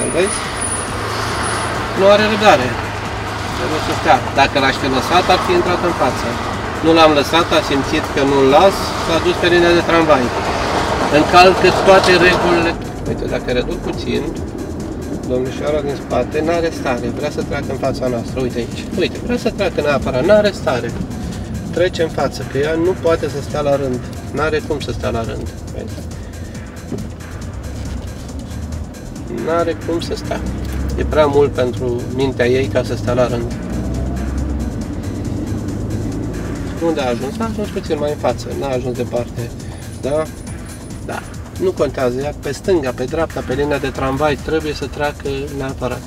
Îl vezi? Nu are răbdare. Trebuie să stea. Dacă l-aș fi lăsat, ar fi intrat în față. Nu l-am lăsat, a simțit că nu-l las, s-a dus pe linia de tramvai. Încalcă toate regulile. Uite, dacă reduc puțin, domnișoara din spate n-are stare, vrea să treacă în fața noastră. Uite aici. Uite, vrea să treacă neapărat, n-are stare. Trece în față, că ea nu poate să stea la rând. N-are cum să stea la rând. Vezi? N-are cum să stea. E prea mult pentru mintea ei ca să stea la rând. Unde a ajuns? A ajuns puțin mai în față, n-a ajuns departe. Da? Da. Nu contează, ea pe stânga, pe dreapta, pe linia de tramvai, trebuie să treacă neapărat.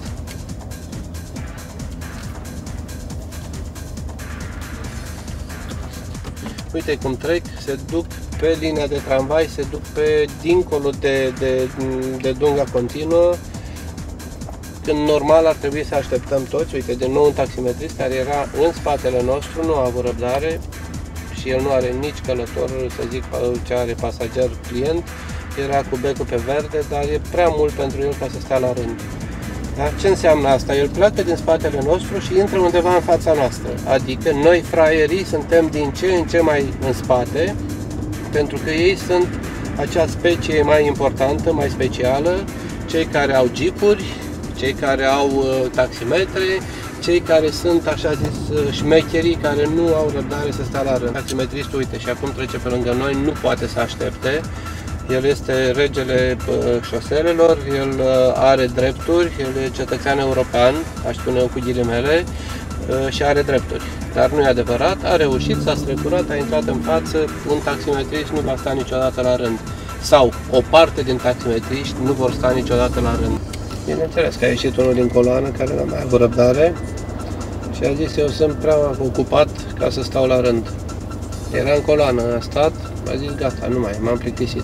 Uite cum trec, se duc pe linia de tramvai, se duc pe dincolo de, de, de dunga continuă, când normal ar trebui să așteptăm toți, uite, de nou un taximetrist care era în spatele nostru, nu a avut răbdare și el nu are nici călător, să zic, ce are pasager client, era cu becul pe verde, dar e prea mult pentru el ca să stea la rând. Da? Ce înseamnă asta? El pleacă din spatele nostru și intră undeva în fața noastră. Adică noi fraierii suntem din ce în ce mai în spate, pentru că ei sunt acea specie mai importantă, mai specială, cei care au jeepuri, cei care au uh, taximetre, cei care sunt, așa zis, uh, șmecherii care nu au răbdare să stea la rând. Taximetristul, uite, și acum trece pe lângă noi, nu poate să aștepte. El este regele uh, șoselelor, el are drepturi, el e cetățean european, aș spune eu cu ghilimele, și are drepturi. Dar nu e adevărat, a reușit, s-a strecurat, a intrat în față, un taximetrist nu va sta niciodată la rând. Sau o parte din taximetriști nu vor sta niciodată la rând. Bineînțeles că a ieșit unul din coloană care nu mai avut răbdare și a zis eu sunt prea ocupat ca să stau la rând. Era în coloană, a stat, a zis gata, nu mai, m-am plictisit.